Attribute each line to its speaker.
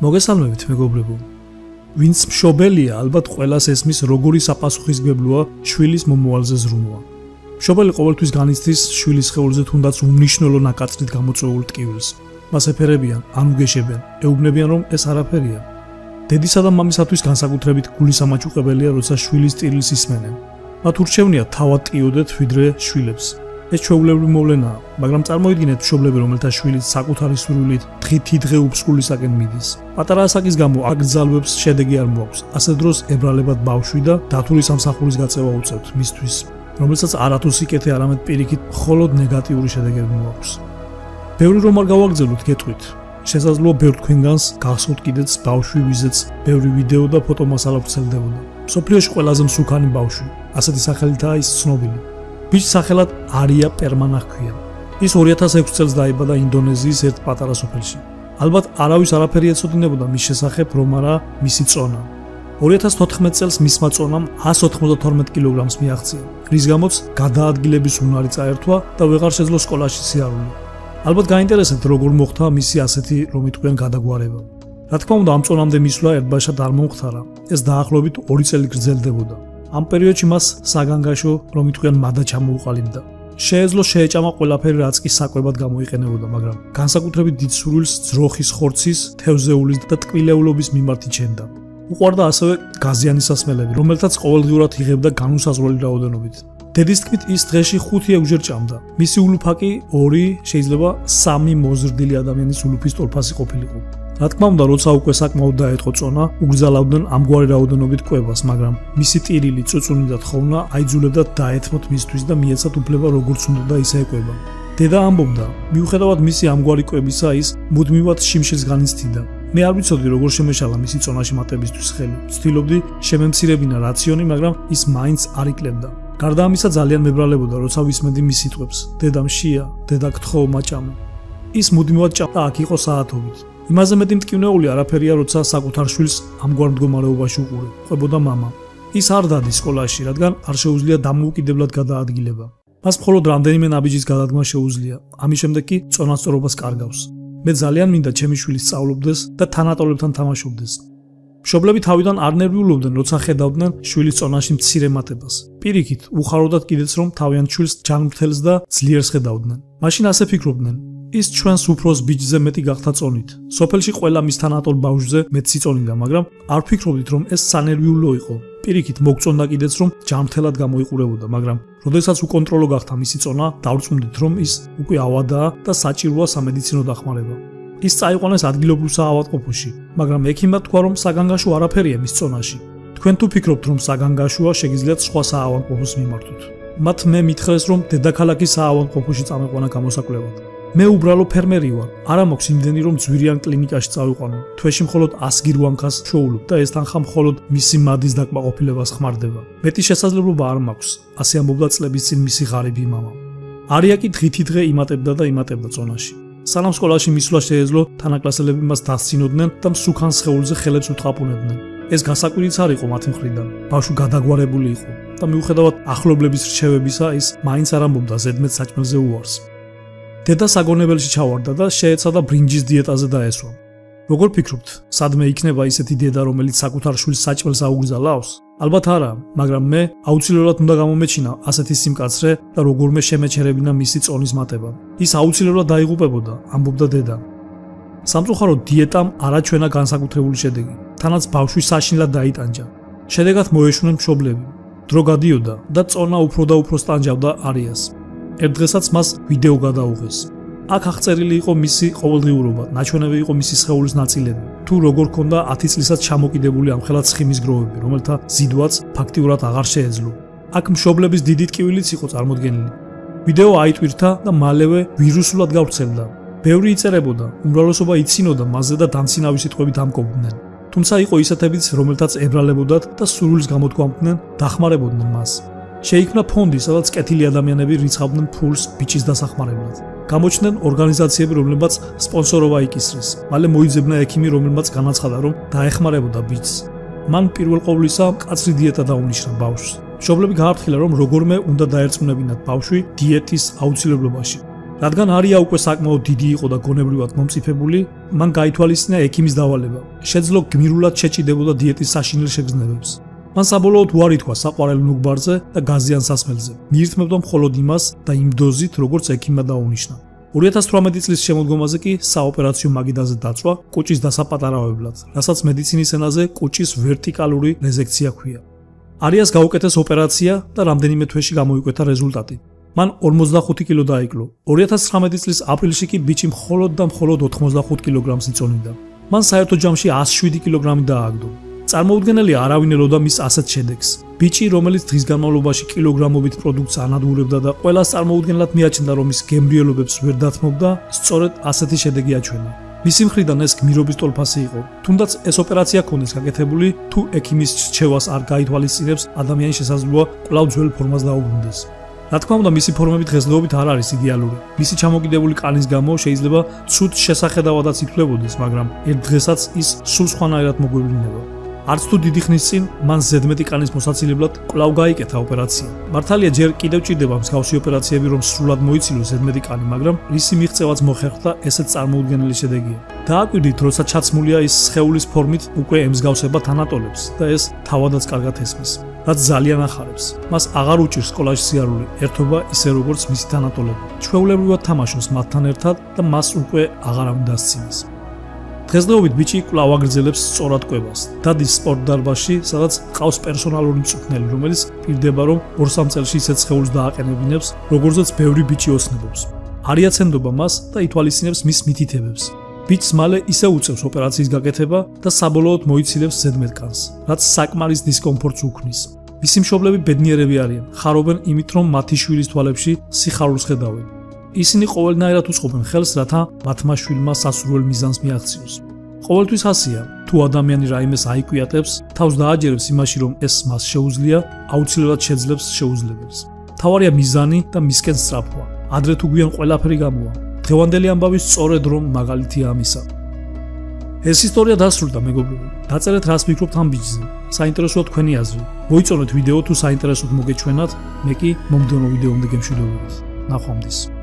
Speaker 1: მოგესალმებით მეგობრებო. ვინც მშობელია, ალბათ ყველას ესმის როგორი საპასუხისგებლოა შვილის მომავალზე ზრუნვა. მშობელი ყოველთვის განიცდის შვილის ხეულზე თუნდაც უმნიშვნელო ნაკაწრით გამოწვეულ ტკივილს. მას ეფერებიან, ანუგეშებენ, ეუბნებიან რომ ეს არაფერია. დედისა და მამისათვის განსაკუთრებით გულისამაჭუყებელია, როცა შვილის ტირილს ისმენენ. მათ ურჩევნია თავად ტიოდეთ ვიდრე შვილებს. ეს ჩვეულებრივი მოვლენაა, მაგრამ წარმოიდგინეთ მშობლები, რომელთა შვილი საკუთარი სურვილით დღითი დღე უფსკულისაკენ მიდის. პატარა ასაკის გამო აგრძალვებს შედეგი არ მოაქვს. ასე დროს ებრალებად ბავშვი და დათული სამსახურის გაწევა უწევთ მისთვის, რომელსაც არათუ სიკეთე არამედ პირიქით მხოლოდ ნეგატიური შედეგები მოაქვს. ბევრი რომ არ გავაგზავნოთ გეტყვით. შესაძლოა ბევრ თქვენგანს გახსოვთ კიდეც ბავშვი ვიზეც ბევრი ვიდეო და ფოტო მასალა ვრცელდებოდა. სოფლიოში ყველაზე მსუქანი ბავშვი, ასეთი სახელითაა ის ცნობილი. ვის სახელად არია პერმანა ჰქვია. ის 2006 წელს დაიბადა ინდონეზიის ერთ პატარა სოფელში. ალბათ არავის არაფერი ეცოდინებოდა მის შესახებ, რომ არა მისი წონა. 2014 წელს მისმა წონამ 192 კილოგრამს მიაღწია, რის გამოც გადაადგილების უნარი წაერთვა და ვეღარ შეძლო სკოლაში სიარული. ალბათ გაინტერესებთ როგორ მოხდა მისი ასეთი რომ იტყვიან გადაგვარება. რა თქმა უნდა, ამ წონამდე მისვლა ერთბაშად არ მომხდარა. ეს დაახლოებით 2 წელი გრძელდებოდა. ამ პერიოდში მას საგანგაშო რომ იტყვიან მადა ჩამოუყალიბდა. შეეძლო შეეჭამა ყველაფერი რაც კი საკვებად გამოიყენებოდა, მაგრამ განსაკუთრებით დიდ სურვილს ძროხის ხორცის, თევზეულის და ტკბილეულობის მიმართ იჩენდა. უყვარდა ასევე გაზიანის სასმელები, რომელთაც ყოველდღიურად იღებდა განუსაზღვრელი რაოდენობით. დედის თქმით ის დღეში 5-6ჯერ ჭამდა. მისი ულუფაკი 2, შეიძლება 3 მოზრდილი ადამიანის ულუფის ტოლფასი ყოფილიყო. რა თქმა უნდა, როცა უკვე საკმაოდ დაეთყო წონა, უგზალავდნენ ამგვარი რაოდენობით კვებას, მაგრამ მისი ტირილი წუწუნი და თხოვნა აიძულებდა დაეთმოთ მისთვის და მიეცათ უფლება როგორც უნდა და ისე ეკვება. დედა ამბობდა, მიუხედავად მისი ამგვარი კვებისა, ის მუდმივად შიმშილს განიცდიდა. მე არ ვიცოდი როგორ შემეშალა მისი წონაში მატებისთვის ხელი. ვცდილობდი შემემცირებინა რაციონი, მაგრამ ის მაინც არ იკლებდა. გარდა ამისა ძალიან მებრალებოდა, როცა ვისმენდი მის სიტყვებს. დედა მშია, დედა გთხოვ მაჭამო. ის მუდმივად ჭამდა აქ იყო საათობით. იმაზე მეტი მტკივნეული არაფერია, როცა საკუთარ შვილს ამგვარ მდგომარეობაში უყურებ. ყვებოდა мама. ის არ დადის სკოლაში, რადგან არ შეუძლია დამოუკიდებლად გადაადგილება. მას მხოლოდ რამდენიმე ნაბიჯის გადადგმა შეუძლია. ამის შემდეგ კი წონასწორობას კარგავს. მე ძალიან მინდა ჩემი შვილი სწავლობდეს და თანატოლებთან თამაშობდეს. მშობლები თავიდან არ ნერვიულობდნენ, როცა ხედავდნენ შვილის წონაში მცირე მატებას. პირიქით, უხაროდათ კიდეც რომ თავიანთ შვილს ჯანმრთელს და ძლიერს ხედავდნენ. მაშინ ასე ფიქრობდნენ, ის ჩვენს უფროს ბიჭზე მეტი გახთა წონით. სოფელში ყველა მისთან ატოლ ბავშვზე მეტი წონიდა, მაგრამ არ ფიქრობდით რომ ეს სანერვიულო იყო. პირიქით მოგწონდა კიდეც რომ ჯანმრთელად გამოიყურებოდა, მაგრამ როდესაც უკონტროლო გახდა მისი წონა, დავრწმუნდით რომ ის უკვე ავადაა და საჭიროა სამედიცინო დახმარება. ის წაიყვანეს ადგილობრივ საავადმყოფოში, მაგრამ ექიმმა თქვა რომ საგანგაშო არაფერია მის წონაში. თქვენ თუ ფიქრობთ რომ საგანგაშოა, შეგიძლიათ სხვა საავადმყოფოს მიმართოთ. მათ მე მითხრეს რომ დედაქალაქის საავადმყოფოში წამეყვანა გამოსაკლებად. მე უბრალო ფერმერი ვარ. არა მაქვს იმდენი რომ ძვირიან კლინიკაში წავიყვანო. თვეში მხოლოდ 100 გირვანქას შოულობ და ეს თანხა მხოლოდ მისი მადის დაკმაყოფილებას ხმარდება. მეტი შესაძლებლობა არ მაქვს. ასე ამბობდა წლების წინ მისი ღარიბი მამა. არია კი დღითი დღე იმატებდა და იმატებდა ზონაში. სანამ სკოლაში მისვლა შეეძლო, თანაკლასელებმა მას დასცინოდნენ და მსუქან სხეულზე ხელებს უთყაპუნებდნენ. ეს გასაკვირიც არ იყო მათი მხრიდან. ბავშვი გადაგვარებული იყო და მიუხედავად ახლობლების რჩევებისა, ის მაინც არ ამბობდა ზედმეტ საჭმელზე უარს. დედა საგონებელში ჩავარდა და შეეცადა ბრინჯის დიეტაზე დაესვა. როგორ ფიქრობთ, სადმე იქნება ისეთი დედა, რომელიც საკუთარ შვილს საჭმელს აუგზალავს? ალბათ არა, მაგრამ მე აუცილებლად უნდა გამომეჩინა ასეთი სიმკაცრე და როგორმე შემეჩერებინა მისი წონის მატება. ის აუცილებლად დაიღუპებოდა, ამბობდა დედა. სამწუხაროდ დიეტამ არაჩვენა განსაკუთრებული შედეგი. თანაც ბავშვი საშინლად დაიტანჯა. შედეგად მოეშვნენ მშობლები. დრო გადიოდა და წონა უფრო და უფრო სტანჯავდა არიას. ერთ დღესაც მას ვიდეო გადაუღეს. აქ აღწერილი იყო მისი ყოველდღიურობა, ნაჩვენები იყო მისი სხეულის ნაწილები. თუ როგორ ქონდა 10 წლისაც ჩამოკიდებული ამხელა ცხიმის გროვები, რომელთა ზიდვაც ფაქტიურად აღარ შეეძლო. აქ მშობლების დიდი ტკივილიც იყო წარმოდგენილი. ვიდეო აიტვირთა და მალევე ვირუსულად გავრცელდა. ბევრი იწერებოდა, უმრავლესობა იცინოდა მასზე და დამცინავი სიტყვებით ამკობდნენ. თუმცა იყო ისეთებიც, რომელთაც ებრალებოდათ და სურვილს გამოთქვამდნენ, დახმარებოდნენ მას. შეიქმნა ფონდი, სადაც კეთილი ადამიანები რიცხავდნენ ფულს ბიჭის დასახმარებლად. გამოჩნდნენ ორგანიზაციები, რომლებმაც სპონსორობა იკისრეს. მალე მოიძებნა ექიმი, რომელმაც განაცხადა, რომ დაეხმარებოდა ბიჭს. მან პირველ ყოვლისა კაცრი დიეტა დაუნიშნა ბავშვს. მშობლები გააფრთხილა, რომ როგორმე უნდა დაერწმუნებინათ ბავშვი დიეტის აუცილებლობაში. რადგან არია უკვე საკმაოდ დიდი იყო და გონებრივად მომწიფებული, მან გაითვალისწინა ექიმის დავალება. შეძლო გმირულად შეჭიდებოდა დიეტის საშინელ შეგრძნებებს. მან საბოლოოდ უარი თქვა საყვარელ ნუგბარზე და გაზიან სასმელზე. მიირთმევდა მხოლოდ იმას და იმ დოზით, როგორც ექიმმა დაუნიშნა. 2018 წლის შემოდგომაზე კი საოპერაციო მაგიდაზე დაწვა კუჭის დასაპატარავებლად, რასაც მედიცინის ენაზე კუჭის ვერტიკალური რეზექცია ქვია. არიას გაუკეთეს ოპერაცია და რამდენიმე თვეში გამოიკვეთა რეზულტატი. მან 45 კილო დაიკლო. 2019 წლის აპრილში კი ბიჭი მხოლოდ და მხოლოდ 85 კილოგრამს იწონიდა. მან საერთო ჯამში 107 კილოგრამი დააგდო. წარმოუდგენელი არავინ ელოდა მის ასეთ შედეგს. ბიჭი, რომელიც დღის განმავლობაში კილოგრამობით პროდუქტს ანადგურებდა და ყველას წარმოუდგენლად მიაჩნდა, რომ ის გემრიელობებს ვერ დათმობდა, სწორედ ასეთი შედეგი აჩვენა. მისი მხრიდან ეს გმირობის ტოლფასი იყო. თუნდაც ეს ოპერაცია ქონდეს გაკეთებული, თუ ექიმის რჩევას არ გაითვალისწინებს, ადამიანის შესაძლოა კვლავ ძველ ფორმას დაუბრუნდეს. რა თქმა უნდა, მისი ფორმები დღესდღეობით არ არის იდეალური. მისი ჩამოკიდებული კანის გამო შეიძლება ცუდ შესახედავადაც ითვლებოდეს, მაგრამ ერთ დღესაც ის სულ სხვანაირად მოგვევლინება. არც თუ დიდი ხნის წინ მან ზედმეტი კანის მოსაცილებლად კვლავ გაიკეთა ოპერაცია. მართალია ჯერ კიდევ ჭირდება მსგავსი ოპერაციები, რომ სრულად მოიცილოს ზედმეტი კანი, მაგრამ რისი მიღწევაც მოხერხდა ესეც წარმოუდგენელი შედეგია. დააკვირდით, როცა ჩაცმულია ის სხეულის ფორმით უკვე ემსგავსება თანატოლებს და ეს თავადაც კარგად ესმის. რაც ძალიან ახარებს. მას აღარ უჭირს სკოლაში სიარული, ერთობა ისე როგორც მისი თანატოლები. ჩვეულებრივად თამაშობს მათთან ერთად და მას უკვე აღარ უნდა სცინეს. დღესდღეობით ბიჭი კვლავ აგრძელებს სწორად კვებას. დადის სპორტ დარბაზში, სადაც ყავს პერსონალური მწვრთნელი, რომელიც პირდება რომ 2-3 წელში ისეთ შეეულს დააყენებინებს, როგორზეც ბევრი ბიჭი ოცნებობს. არიაცენდობა მას და ითვალისწინებს მის მითითებებს. ბიჭს მალე ისე უწევს ოპერაციის გაკეთება და საბოლოოდ მოიცილებს ზედმეტკანს, რაც საკმარის დისკომფორტს უქმნის. მისი მშობლები ბედნიერები არიან, ხარობენ იმით, რომ მათი შვილის თვალებში სიხარულს ხედავენ. ისინი ყოველნაირად უწყობენ ხელს, რათა მათმა შვილმა სასურველ მიზანს მიაღწიოს. ყოველთვის ასია, თუ ადამიანი რაიმეს აიკვიატებს, თავს დააჯერებს იმაში, რომ ეს მას შეუძლია, აუცილებლად შეძლებს შეუძლებელს. თავარია მიზანი და მისკენ სწრაფვა. ადრე თუ გვიან ყველაფერი გამოვა. დღევანდელი ამბავი სწორედ რომ მაგალითია ამისა. ეს ისტორია დასრულდა, მეგობრებო. დაწერეთ რას ფიქრობთ ამ ბიჭზე. საინტერესოა თქვენი აზრი. მოიწონეთ ვიდეო თუ საინტერესოდ მოგეჩვენათ, მე კი მომდენო ვიდეომდე გემშვიდობებით. ნახვამდის.